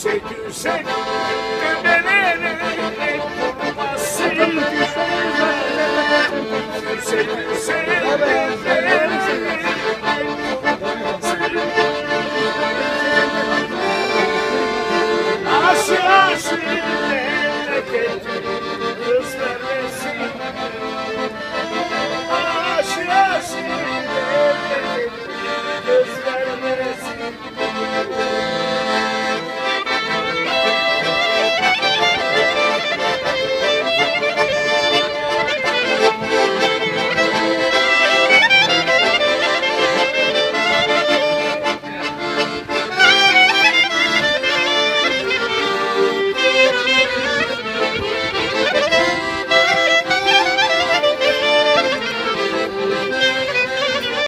Say, do, say.